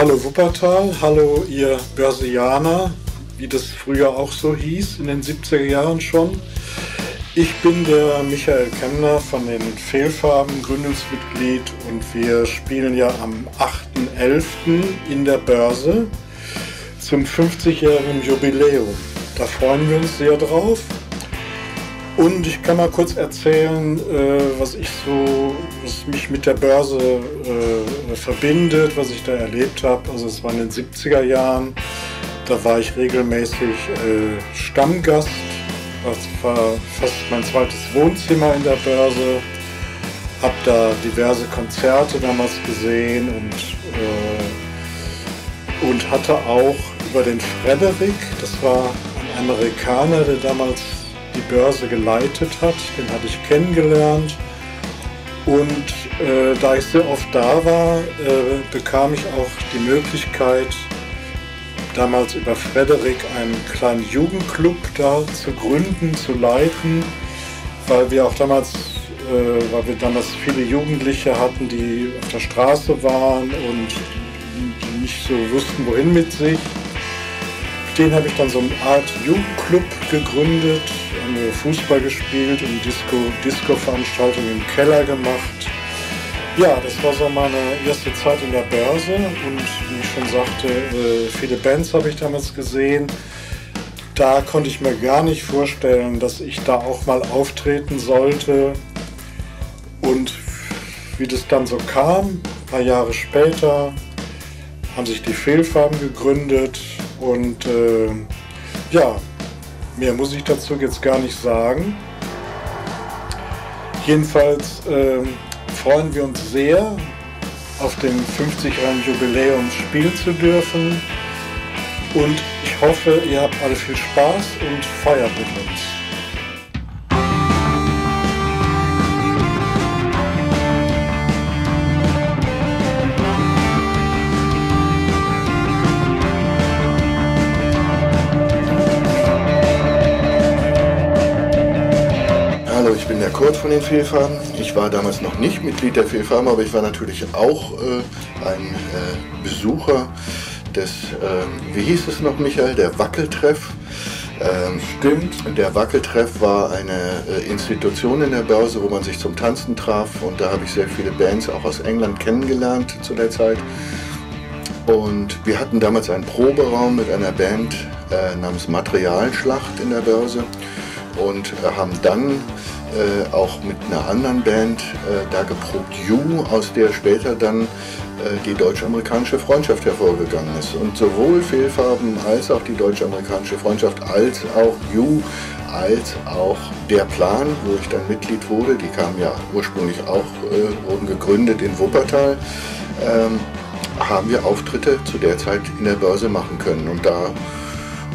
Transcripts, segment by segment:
Hallo Wuppertal, hallo ihr Börsianer, wie das früher auch so hieß, in den 70er Jahren schon. Ich bin der Michael Kemner von den Fehlfarben, Gründungsmitglied und wir spielen ja am 8.11. in der Börse zum 50-jährigen Jubiläum. Da freuen wir uns sehr drauf. Und ich kann mal kurz erzählen, äh, was ich so, was mich mit der Börse äh, verbindet, was ich da erlebt habe. Also es war in den 70er Jahren, da war ich regelmäßig äh, Stammgast. Das war fast mein zweites Wohnzimmer in der Börse. Hab da diverse Konzerte damals gesehen und, äh, und hatte auch über den Frederick, das war ein Amerikaner, der damals Börse geleitet hat. Den hatte ich kennengelernt. Und äh, da ich sehr oft da war, äh, bekam ich auch die Möglichkeit, damals über Frederik einen kleinen Jugendclub da zu gründen, zu leiten, weil wir auch damals, äh, weil wir damals viele Jugendliche hatten, die auf der Straße waren und nicht so wussten, wohin mit sich. Den habe ich dann so eine Art Jugendclub gegründet, Fußball gespielt und Disco, Disco-Veranstaltungen im Keller gemacht. Ja, das war so meine erste Zeit in der Börse und wie ich schon sagte, äh, viele Bands habe ich damals gesehen. Da konnte ich mir gar nicht vorstellen, dass ich da auch mal auftreten sollte. Und wie das dann so kam, ein paar Jahre später, haben sich die Fehlfarben gegründet und äh, ja, Mehr muss ich dazu jetzt gar nicht sagen. Jedenfalls äh, freuen wir uns sehr, auf dem 50-jährigen Jubiläum spielen zu dürfen. Und ich hoffe, ihr habt alle viel Spaß und feiert mit uns. Der Kurt von den Fehlfarben. Ich war damals noch nicht Mitglied der Fehlfarben, aber ich war natürlich auch äh, ein äh, Besucher des, äh, wie hieß es noch, Michael, der Wackeltreff. Ähm, Stimmt. Der Wackeltreff war eine äh, Institution in der Börse, wo man sich zum Tanzen traf und da habe ich sehr viele Bands auch aus England kennengelernt zu der Zeit. Und wir hatten damals einen Proberaum mit einer Band äh, namens Materialschlacht in der Börse und haben dann äh, auch mit einer anderen Band äh, da geprobt, You, aus der später dann äh, die deutsch-amerikanische Freundschaft hervorgegangen ist. Und sowohl Fehlfarben als auch die deutsch-amerikanische Freundschaft, als auch You, als auch der Plan, wo ich dann Mitglied wurde, die kamen ja ursprünglich auch, äh, wurden gegründet in Wuppertal, ähm, haben wir Auftritte zu der Zeit in der Börse machen können. Und da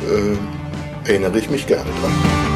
äh, erinnere ich mich gerne dran.